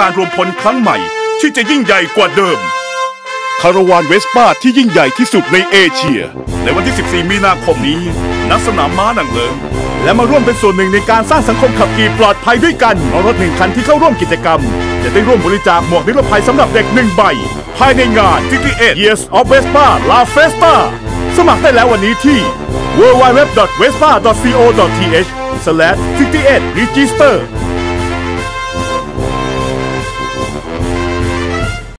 การรวมพลครั้งใหม่ที่จะยิ่งใหญ่กว่าเดิม คาราวานเวสป้าที่ยิ่งใหญ่ที่สุดในเอเชีย ในวันที่ 14 มีนาคมนี้ณสนามม้าหนังเลิงและมาร่วมเป็นส่วนหนึ่งในการสร้างสังคมขับขี่ปลอดภัยด้วยกันรถหนึ่งคันที่เข้าร่วมกิจกรรม จะได้ร่วมบริจาคหมวกนิรภัยสำหรับเด็กหนึ่งใบ ภายในงาน68 Years of Vespa La Festa สมัครได้แล้ววันนี้ที่ www.vespa.co.th/68register